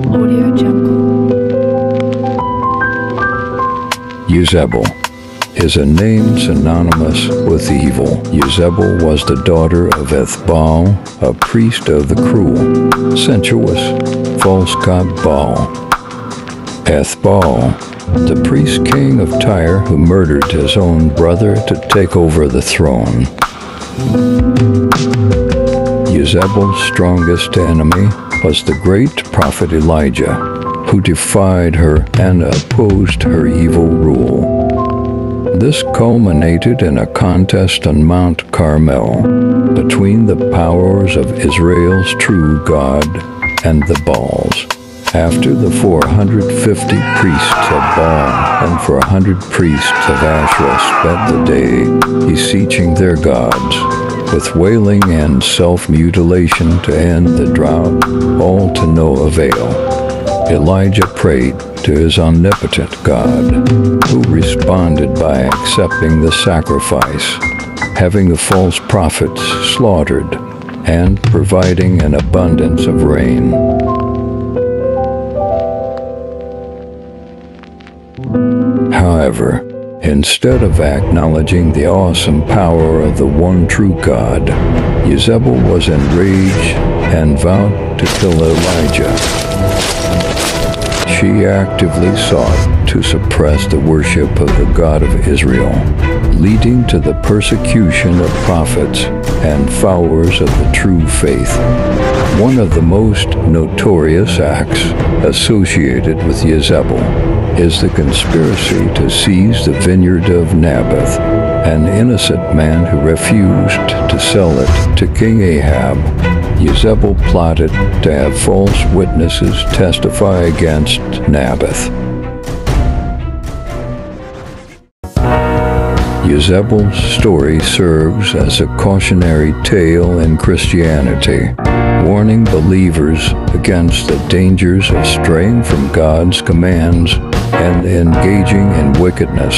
Audio Jungle. Is a name synonymous with evil. Jezebel was the daughter of Ethbaal, a priest of the cruel, sensuous, false god Baal. Ethbaal, the priest king of Tyre who murdered his own brother to take over the throne. Jezebel's strongest enemy was the great prophet Elijah, who defied her and opposed her evil rule. This culminated in a contest on Mount Carmel between the powers of Israel's true God and the Baals. After the 450 priests of Baal and 400 priests of Asherah spent the day beseeching their gods, with wailing and self-mutilation to end the drought, all to no avail. Elijah prayed to his omnipotent God, who responded by accepting the sacrifice, having the false prophets slaughtered, and providing an abundance of rain. However, instead of acknowledging the awesome power of the one true God, Jezebel was enraged and vowed to kill Elijah she actively sought to suppress the worship of the God of Israel, leading to the persecution of prophets and followers of the true faith. One of the most notorious acts associated with Jezebel is the conspiracy to seize the vineyard of Naboth, an innocent man who refused to sell it to King Ahab Jezebel plotted to have false witnesses testify against Naboth. Jezebel's story serves as a cautionary tale in Christianity, warning believers against the dangers of straying from God's commands and engaging in wickedness.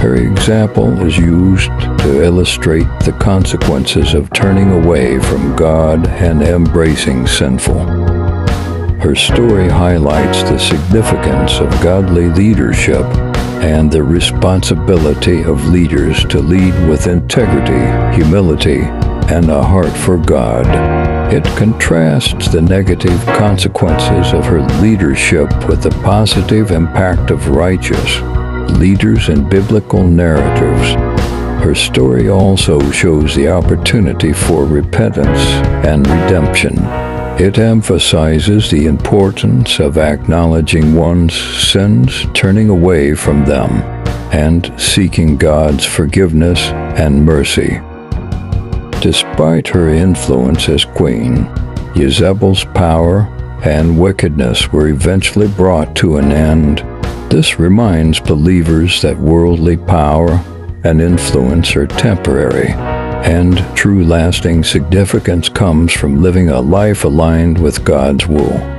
Her example is used to illustrate the consequences of turning away from God and embracing sinful. Her story highlights the significance of godly leadership and the responsibility of leaders to lead with integrity, humility, and a heart for God. It contrasts the negative consequences of her leadership with the positive impact of righteous, leaders in biblical narratives. Her story also shows the opportunity for repentance and redemption. It emphasizes the importance of acknowledging one's sins, turning away from them, and seeking God's forgiveness and mercy. Despite her influence as queen, Jezebel's power and wickedness were eventually brought to an end this reminds believers that worldly power and influence are temporary, and true lasting significance comes from living a life aligned with God's will.